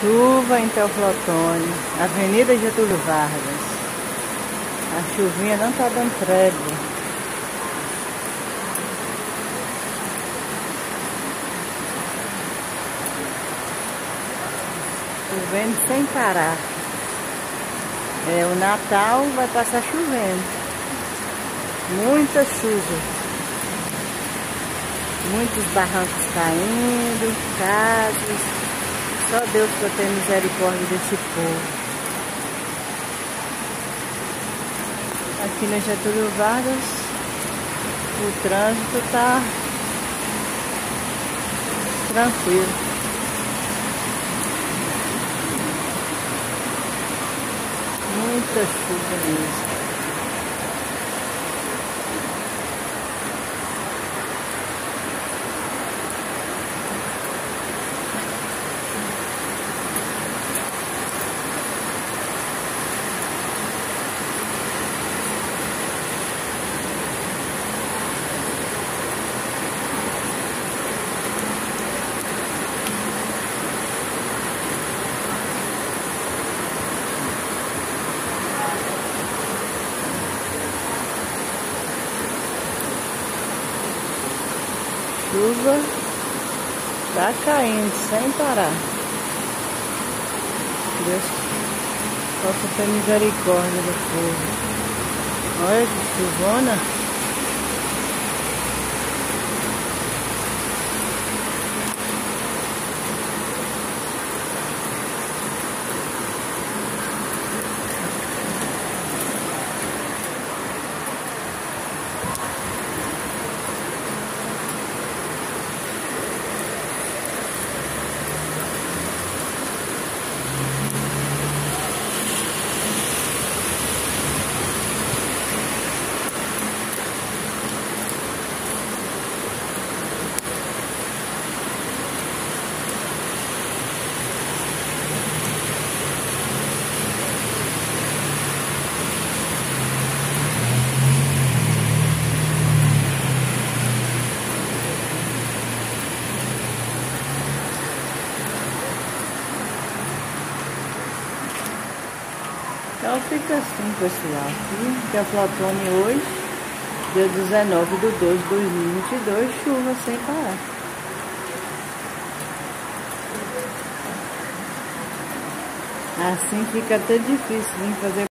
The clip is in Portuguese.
Chuva em Teoflotone, Avenida Getúlio Vargas. A chuvinha não tá dando trégua. Chovendo sem parar. É, o Natal vai passar chovendo. Muita chuva. Muitos barrancos caindo, casas. Só Deus para ter misericórdia desse povo. Aqui na Getúlio Vargas, o trânsito está tranquilo. Muita chuva mesmo. Chuva tá caindo sem parar. Deus possa ter misericórdia do povo. Olha que chuvona. Então fica assim, pessoal. Aqui é Platone hoje, dia 19 de 2 de 2022, chuva sem parar. Assim fica até difícil vir fazer